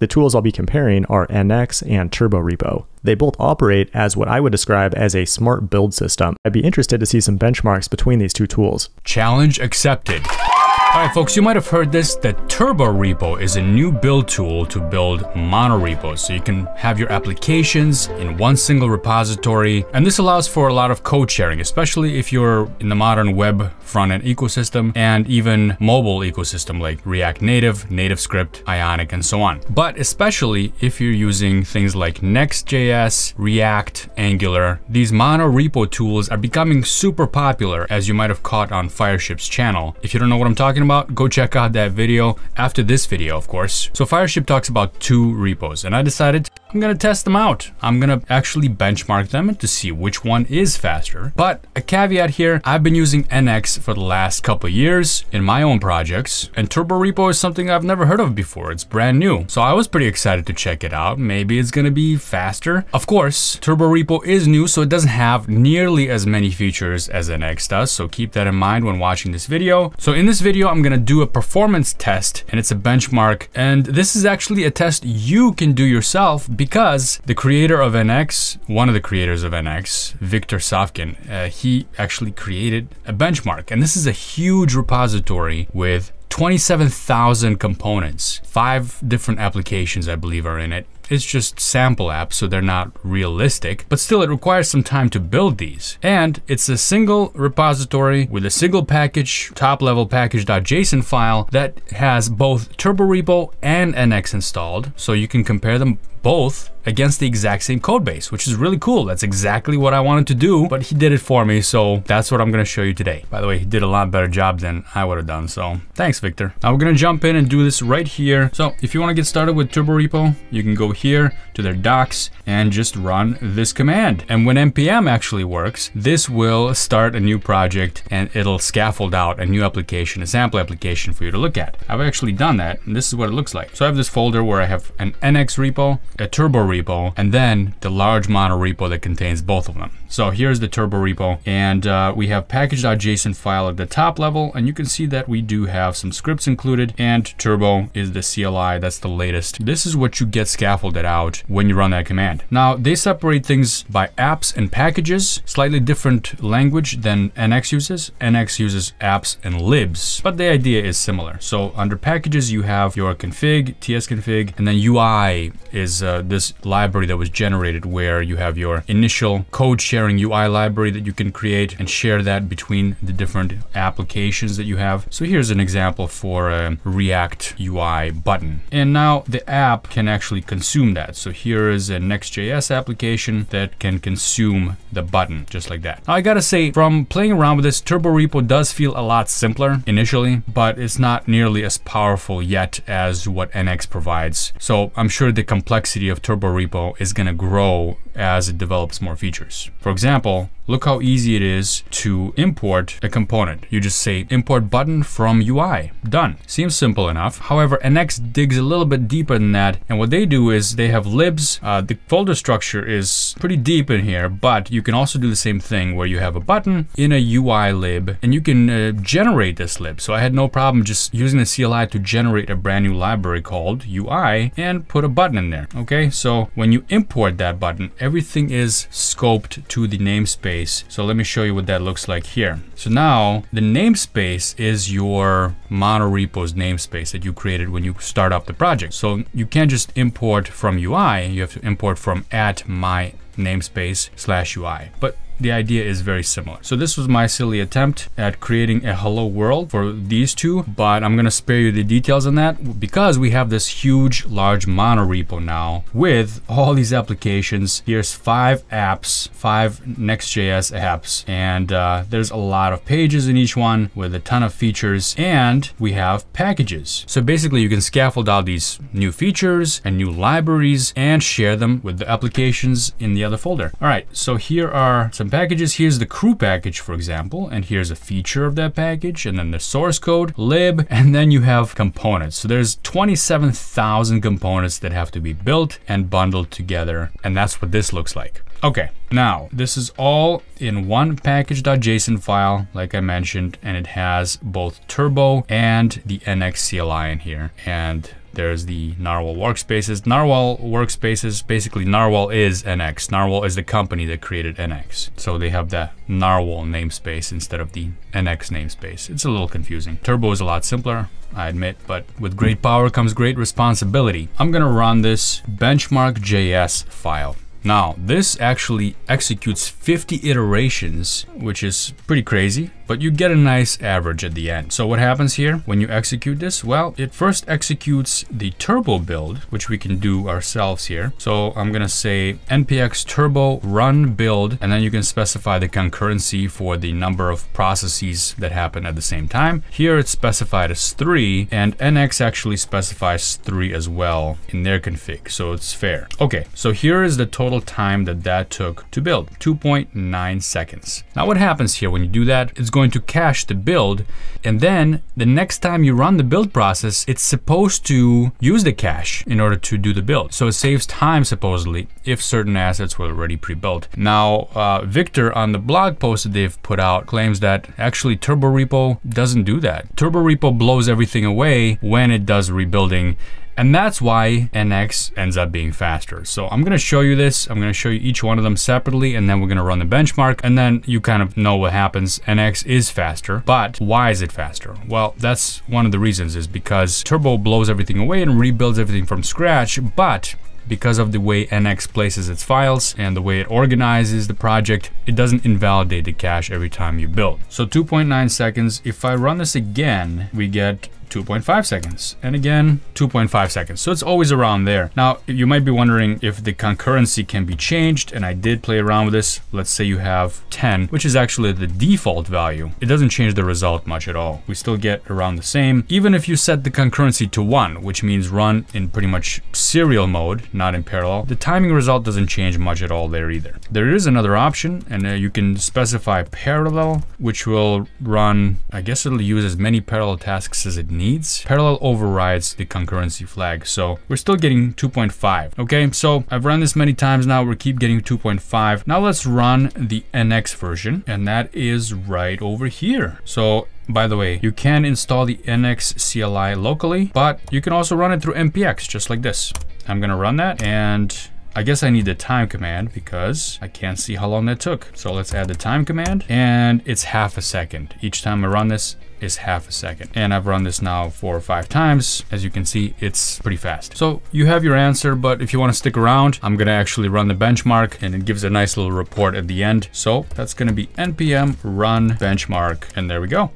The tools I'll be comparing are NX and TurboRepo. They both operate as what I would describe as a smart build system. I'd be interested to see some benchmarks between these two tools. Challenge accepted. Alright folks, you might have heard this, that Turbo Repo is a new build tool to build monorepos. So you can have your applications in one single repository. And this allows for a lot of code sharing, especially if you're in the modern web front-end ecosystem and even mobile ecosystem like React Native, NativeScript, Ionic, and so on. But especially if you're using things like Next.js, React, Angular, these monorepo tools are becoming super popular as you might have caught on Fireship's channel. If you don't know what I'm talking talking about, go check out that video after this video, of course. So Fireship talks about two repos and I decided I'm gonna test them out. I'm gonna actually benchmark them to see which one is faster. But a caveat here, I've been using NX for the last couple years in my own projects, and TurboRepo is something I've never heard of before. It's brand new. So I was pretty excited to check it out. Maybe it's gonna be faster. Of course, TurboRepo is new, so it doesn't have nearly as many features as NX does, so keep that in mind when watching this video. So in this video, I'm gonna do a performance test, and it's a benchmark, and this is actually a test you can do yourself because the creator of NX, one of the creators of NX, Victor Savkin, uh, he actually created a benchmark. And this is a huge repository with 27,000 components. Five different applications, I believe, are in it. It's just sample apps, so they're not realistic, but still it requires some time to build these. And it's a single repository with a single package, top level package.json file that has both TurboRepo and NX installed, so you can compare them both against the exact same code base, which is really cool. That's exactly what I wanted to do, but he did it for me, so that's what I'm gonna show you today. By the way, he did a lot better job than I would have done, so thanks, Victor. Now we're gonna jump in and do this right here. So if you wanna get started with TurboRepo, you can go here to their docs and just run this command. And when npm actually works, this will start a new project and it'll scaffold out a new application, a sample application for you to look at. I've actually done that, and this is what it looks like. So I have this folder where I have an NX repo, a turbo repo, and then the large mono repo that contains both of them. So here's the turbo repo, and uh, we have package.json file at the top level, and you can see that we do have some scripts included, and turbo is the CLI, that's the latest. This is what you get scaffolded out when you run that command. Now, they separate things by apps and packages, slightly different language than NX uses. NX uses apps and libs, but the idea is similar. So under packages, you have your config, tsconfig, and then UI is uh, this library that was generated where you have your initial code sharing UI library that you can create and share that between the different applications that you have. So here's an example for a React UI button. And now the app can actually consume that. So here is a Next.js application that can consume the button just like that. Now I gotta say, from playing around with this, Turbo Repo does feel a lot simpler initially, but it's not nearly as powerful yet as what NX provides. So I'm sure the complexity of Turbo Repo is gonna grow as it develops more features. For example, look how easy it is to import a component. You just say import button from UI, done. Seems simple enough. However, NX digs a little bit deeper than that. And what they do is they have libs. Uh, the folder structure is pretty deep in here, but you can also do the same thing where you have a button in a UI lib and you can uh, generate this lib. So I had no problem just using the CLI to generate a brand new library called UI and put a button in there. Okay, so when you import that button, everything is scoped to the namespace namespace. So let me show you what that looks like here. So now the namespace is your monorepo's namespace that you created when you start up the project. So you can't just import from UI, you have to import from at my namespace slash UI. But the idea is very similar. So this was my silly attempt at creating a hello world for these two, but I'm gonna spare you the details on that because we have this huge, large mono repo now with all these applications. Here's five apps, five Next.js apps, and uh, there's a lot of pages in each one with a ton of features, and we have packages. So basically you can scaffold out these new features and new libraries and share them with the applications in the other folder. All right, so here are some packages. Here's the crew package, for example, and here's a feature of that package, and then the source code, lib, and then you have components. So there's 27,000 components that have to be built and bundled together, and that's what this looks like. Okay, now this is all in one package.json file, like I mentioned, and it has both Turbo and the NX CLI in here. And There's the Nrwl workspaces. Nrwl workspaces, basically Nrwl is NX. Nrwl is the company that created NX. So they have the Nrwl namespace instead of the NX namespace. It's a little confusing. Turbo is a lot simpler. I admit, but with great power comes great responsibility. I'm gonna run this benchmark.js file. Now, this actually executes 50 iterations, which is pretty crazy but you get a nice average at the end. So what happens here when you execute this? Well, it first executes the turbo build, which we can do ourselves here. So I'm gonna say npx turbo run build, and then you can specify the concurrency for the number of processes that happen at the same time. Here it's specified as three, and nx actually specifies three as well in their config, so it's fair. Okay, so here is the total time that that took to build, 2.9 seconds. Now what happens here when you do that? It's going going to cache the build. And then the next time you run the build process, it's supposed to use the cache in order to do the build. So it saves time supposedly if certain assets were already pre-built. Now, uh, Victor on the blog post that they've put out claims that actually Turbo Repo doesn't do that. Turbo Repo blows everything away when it does rebuilding and that's why NX ends up being faster. So I'm gonna show you this. I'm gonna show you each one of them separately and then we're gonna run the benchmark and then you kind of know what happens. NX is faster, but why is it faster? Well, that's one of the reasons is because Turbo blows everything away and rebuilds everything from scratch, but because of the way NX places its files and the way it organizes the project, it doesn't invalidate the cache every time you build. So 2.9 seconds. If I run this again, we get 2.5 seconds. And again, 2.5 seconds. So it's always around there. Now, you might be wondering if the concurrency can be changed, and I did play around with this. Let's say you have 10, which is actually the default value. It doesn't change the result much at all. We still get around the same. Even if you set the concurrency to one, which means run in pretty much serial mode, not in parallel, the timing result doesn't change much at all there either. There is another option, and uh, you can specify parallel, which will run, I guess it'll use as many parallel tasks as it needs needs, parallel overrides the concurrency flag. So we're still getting 2.5. Okay, so I've run this many times now. We keep getting 2.5. Now let's run the NX version, and that is right over here. So by the way, you can install the NX CLI locally, but you can also run it through npx just like this. I'm gonna run that and I guess I need the time command because I can't see how long that took. So let's add the time command and it's half a second. Each time I run this is half a second. And I've run this now four or five times. As you can see, it's pretty fast. So you have your answer, but if you want to stick around, I'm to actually run the benchmark and it gives a nice little report at the end. So that's to be npm run benchmark. And there we go.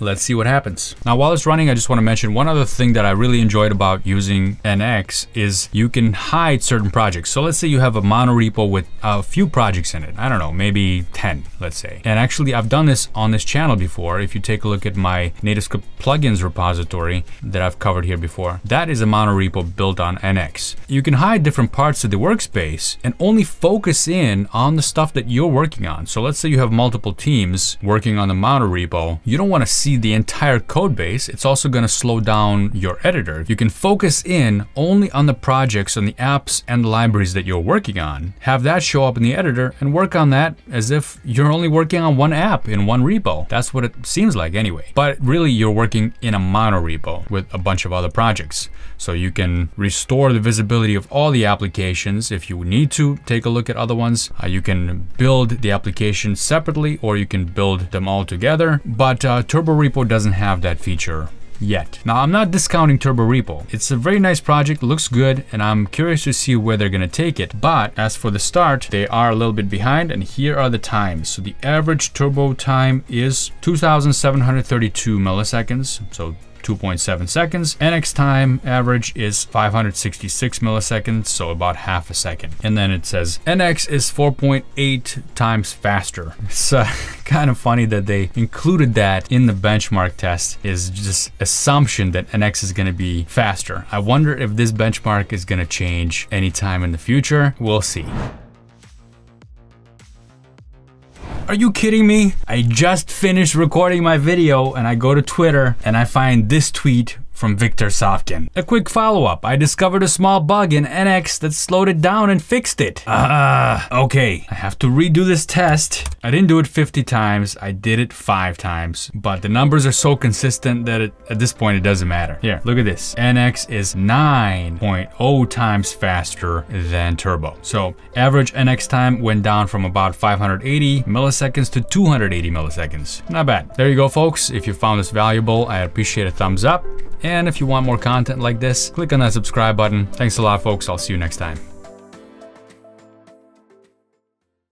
Let's see what happens. Now, while it's running, I just want to mention one other thing that I really enjoyed about using NX is you can hide certain projects. So let's say you have a monorepo with a few projects in it. I don't know, maybe 10, let's say. And actually, I've done this on this channel before. If you take a look at my NativeScript plugins repository that I've covered here before, that is a monorepo built on NX. You can hide different parts of the workspace and only focus in on the stuff that you're working on. So let's say you have multiple teams working on the monorepo. You don't want to see see the entire code base, it's also going to slow down your editor. You can focus in only on the projects and the apps and the libraries that you're working on. Have that show up in the editor and work on that as if you're only working on one app in one repo. That's what it seems like anyway. But really you're working in a mono repo with a bunch of other projects. So you can restore the visibility of all the applications if you need to take a look at other ones. Uh, you can build the application separately or you can build them all together. But uh, Turbo Repo doesn't have that feature yet. Now, I'm not discounting Turbo Repo. It's a very nice project, looks good, and I'm curious to see where they're gonna take it. But as for the start, they are a little bit behind, and here are the times. So the average turbo time is 2,732 milliseconds, so 2.7 seconds. NX time average is 566 milliseconds, so about half a second. And then it says NX is 4.8 times faster. It's uh, kind of funny that they included that in the benchmark test is just assumption that NX is gonna be faster. I wonder if this benchmark is gonna change anytime in the future. We'll see. Are you kidding me? I just finished recording my video and I go to Twitter and I find this tweet from Victor Savkin. A quick follow-up. I discovered a small bug in NX that slowed it down and fixed it. Ah, uh, okay. I have to redo this test. I didn't do it 50 times. I did it five times, but the numbers are so consistent that it, at this point it doesn't matter. Here, look at this. NX is 9.0 times faster than Turbo. So average NX time went down from about 580 milliseconds to 280 milliseconds. Not bad. There you go, folks. If you found this valuable, I appreciate a thumbs up. And if you want more content like this, click on that subscribe button. Thanks a lot, folks. I'll see you next time.